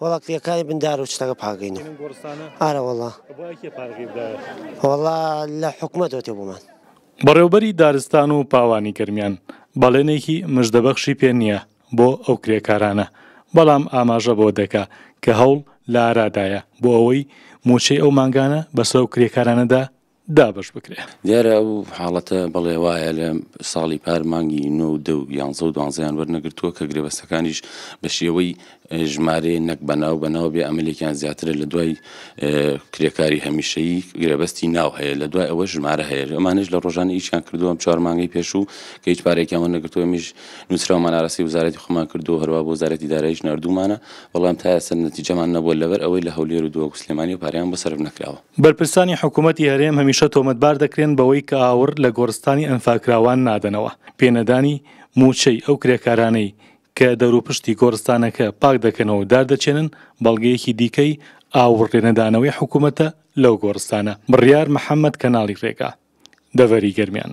وەڵا کلێکانی بن دار و شتەکە پاگەین و ئارە وەڵا وەڵا لە حکومە دۆتێ بوومان. بەڕێوبەری دارستان و پاوانی گەرمیان بەڵێنێکی مژدەبەخشی پێ نییە بۆ ئەو کرێکارانە، بەڵام ئاماژە بەوە دەکا کە هەوڵ لە ئارادایە بۆ ئەوەی مووچەی ئەو مانگانە بەسەر ئەو کرێکارانەدا دابەش بکرێ. دیارە ئەو حاڵەتە بەڵێ وایە لە ساڵی پار مانگی نۆ و دە و یانزە و دوانزەیان وەرنەگرتووە کە گرێبەستەکانیش بە شێوەی ژمارەیە نەک بە ناو بە ناو بێ ئەمەلێکیان زیاترە لە دوای کرێکاری هەمیشەیی گرێبەستی ناو هەیە لە دوای ئەوە ژمارە هەیە ئەمانش لە ڕۆژانە ئیشیان کردو ئەم چوار مانگی پێشوو کە هیچ پارێکیان وەرنەگرتووە میش نووسراومان ئاراسی وزارەتی خۆمان کردو هەروە بۆ وزارەتی داراییش ناردوومانە بەڵام تا ئێستا نەتیجەمان نەبووە لەبەر ئەوەی لە هەولێر و دۆک و سلێمانی و پاریان بۆ سەرف نەکراوە بەرپرسانی حکوومەتی هەرێم هەمیشە تۆمەتبار دەکرێن بەوەی کە ئاوڕ لە گۆڕستانی ئەنفالکراوان نادەنەوە، پێ نەدانی مووچەی ئەو کرێکارانەی کە دەوروپشتی گۆڕستانەکە پاک دەکەنەوە و دار دەچێنن، بەڵگەیەکی دیکەی ئاوڕێ نەدانەوەی حکوومەتە لەو گۆڕستانە. بڕیار محەممەد کەناڵی ڕێگا، دەڤەری گەرمیان.